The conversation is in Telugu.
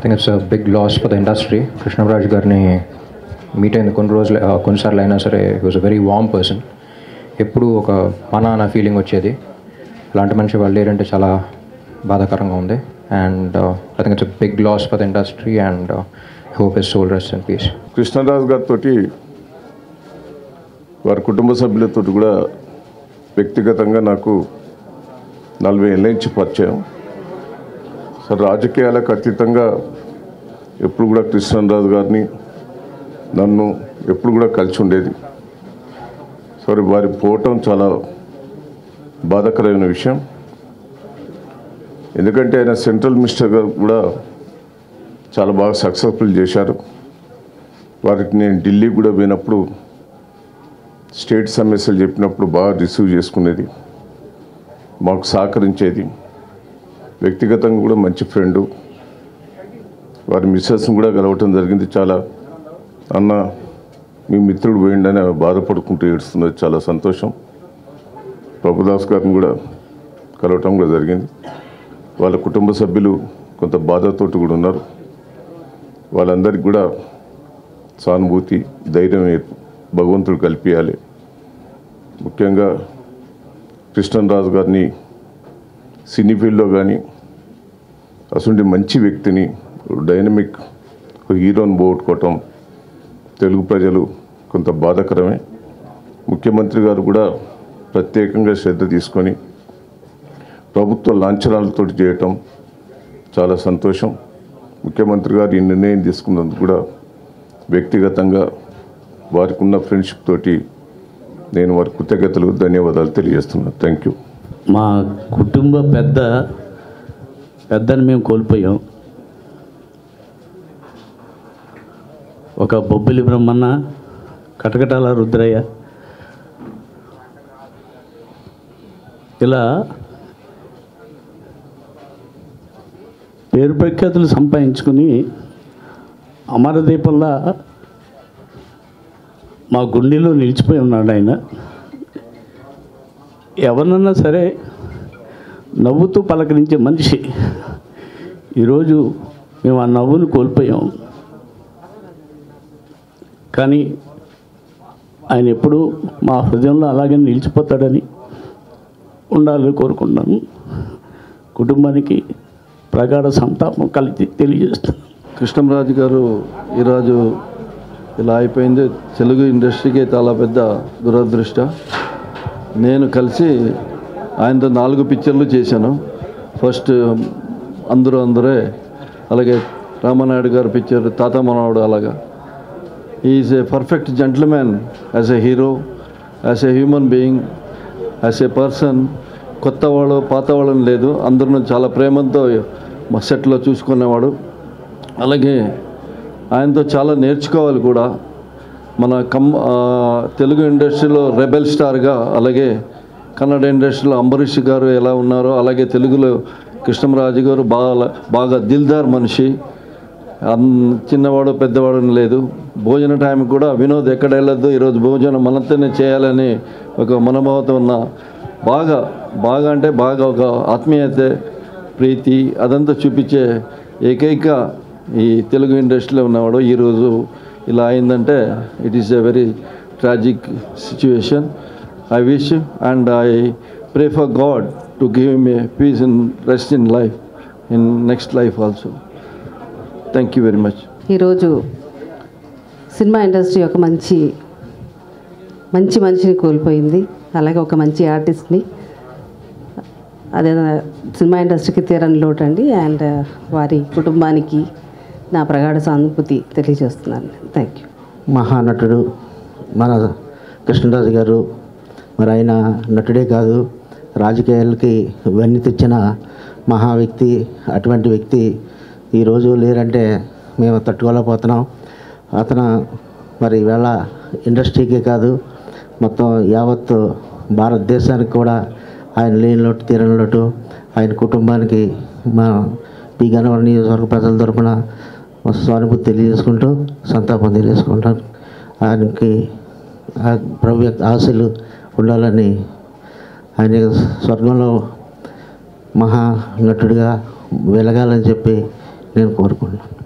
I think it's big loss for the industry Krishnaraj గారిని మీట్ అయింది. కొన్ని రోజులు కొన్నిసార్లు అయినా సరే he was a very warm person ఎప్పుడు ఒక మన అన్న ఫీలింగ్ వచ్చేది. అలాంటి మనిషి వాళ్ళు లేరంటే చాలా బాధాకరంగా ఉంది. And I think it's big loss for the industry and hope his soul rest and peace Krishnaraju గారితో వారి కుటుంబ సభ్యులతో కూడా వ్యక్తిగతంగా నాకు నలభై ఏళ్ళ నుంచి పరిచయం. రాజకీయాలకు అతీతంగా ఎప్పుడు కూడా కృష్ణరాజు గారిని నన్ను ఎప్పుడు కూడా కలిసి ఉండేది. సరే వారి పోవటం చాలా బాధాకరమైన విషయం. ఎందుకంటే ఆయన సెంట్రల్ మినిస్టర్ గారు కూడా చాలా బాగా సక్సెస్ఫుల్ చేశారు. వారికి నేను ఢిల్లీ కూడా పోయినప్పుడు స్టేట్ సమస్యలు చెప్పినప్పుడు బాగా రిసీవ్ చేసుకునేది. మాకు సహకరించేది. వ్యక్తిగతంగా కూడా మంచి ఫ్రెండు వారి మిస్సెస్ని కూడా కలవటం జరిగింది చాలా. అన్న మీ మిత్రుడు పోయిండని బాధపడుకుంటూ ఏడుస్తున్నది చాలా సంతోషం. ప్రభుదాస్ గారిని కూడా కలవటం కూడా జరిగింది. వాళ్ళ కుటుంబ సభ్యులు కొంత బాధతోటి కూడా ఉన్నారు. వాళ్ళందరికీ కూడా సానుభూతి ధైర్యం భగవంతుడు కల్పించాలి ముఖ్యంగా కృష్ణరాజు గారిని సినీ ఫీల్డ్లో కానీ అసలు మంచి వ్యక్తిని డైనమిక్ హీరోని పోగొట్టుకోవటం తెలుగు ప్రజలు కొంత బాధాకరమే. ముఖ్యమంత్రి గారు కూడా ప్రత్యేకంగా శ్రద్ధ తీసుకొని ప్రభుత్వ లాంఛనాలతో చేయటం చాలా సంతోషం. ముఖ్యమంత్రి గారు ఈ నిర్ణయం తీసుకున్నందుకు కూడా వ్యక్తిగతంగా వారికి ఉన్న ఫ్రెండ్షిప్ తోటి నేను వారి కృతజ్ఞతలు ధన్యవాదాలు తెలియజేస్తున్నాను. థ్యాంక్ యూ మా కుటుంబ పెద్ద పెద్దని మేము కోల్పోయాం. ఒక బొబ్బిలి బ్రహ్మన్న కటకటాల రుద్రయ్య ఇలా పేరు ప్రఖ్యాతులు సంపాదించుకుని అమరదీపంలా మా గుండెలో నిలిచిపోయి ఉన్నాడు ఆయన. ఎవరినన్నా సరే నవ్వుతూ పలకరించే మనిషి. ఈరోజు మేము ఆ నవ్వును కోల్పోయాం. కానీ ఆయన ఎప్పుడూ మా హృదయంలో అలాగే నిలిచిపోతాడని ఉండాలని కోరుకుంటున్నాను. కుటుంబానికి ప్రగాఢ సంతాపం కలిసి తెలియజేస్తాను కృష్ణంరాజు గారు ఈరోజు ఇలా అయిపోయింది. తెలుగు ఇండస్ట్రీకి చాలా పెద్ద దురదృష్ట. నేను కలిసి ఆయనతో నాలుగు పిక్చర్లు చేశాను. ఫస్ట్ అందరూ అందరే అలాగే రామనాయుడు గారి పిక్చర్ తాత మనవాడు అలాగా. Is a perfect gentleman as a hero as a human being as a person కొత్త వాళ్ళు పాత వాళ్ళని లేదు. అందరూ చాలా ప్రేమతో మా సెట్లో చూసుకునేవాడు. అలాగే ఆయనతో చాలా నేర్చుకోవాలి కూడా. మన కమ్ తెలుగు ఇండస్ట్రీలో రెబెల్ స్టార్గా అలాగే కన్నడ ఇండస్ట్రీలో అంబరీష్ గారు ఎలా ఉన్నారో అలాగే తెలుగులో కృష్ణరాజు గారు బాగా బాగా దిల్దార్ మనిషి. అన్ చిన్నవాడు పెద్దవాడు లేదు. భోజన టైం కూడా వినోద్ ఎక్కడ వెళ్ళొద్దు ఈరోజు భోజనం మనతోనే చేయాలని ఒక మనోభావత ఉన్న బాగా బాగా అంటే బాగా ఒక ఆత్మీయత ప్రీతి అదంతా చూపించే ఏకైక ఈ తెలుగు ఇండస్ట్రీలో ఉన్నవాడు. ఈరోజు ఇలా అయిందంటే it is a very tragic situation I wish and I pray for God to give may peace in rest in life in next life also thank you very much ఈరోజు సినిమా ఇండస్ట్రీ ఒక మంచి మంచి మనిషిని కోల్పోయింది. అలాగే ఒక మంచి ఆర్టిస్ట్ని. అదే సినిమా ఇండస్ట్రీకి తీరని లోటు అండి అండ్ వారి కుటుంబానికి నా ప్రగాఢ సానుభూతి తెలియజేస్తున్నాను. థ్యాంక్ యూ మహానటుడు మన కృష్ణరాజు గారు మరి ఆయన నటుడే కాదు రాజకీయాలకి వెన్ను తెచ్చిన మహా వ్యక్తి అటువంటి వ్యక్తి ఈరోజు లేరంటే మేము తట్టుకోలేకపోతున్నాం. అతను మరి ఈవేళ ఇండస్ట్రీకే కాదు మొత్తం యావత్ భారతదేశానికి కూడా ఆయన లేని లోటు తీరని లోటు ఆయన కుటుంబానికి మా ఈ గన్నవరం నియోజకవర్గ ప్రజల తరఫున సానుభూతి తెలియజేసుకుంటూ సంతాపం తెలియజేసుకుంటాను. ఆయనకి ప్రభు ఆశలు ఉండాలని ఆయన స్వర్గంలో మహా నటుడిగా వెలగాలని చెప్పి నేను కోరుకుంటున్నాను.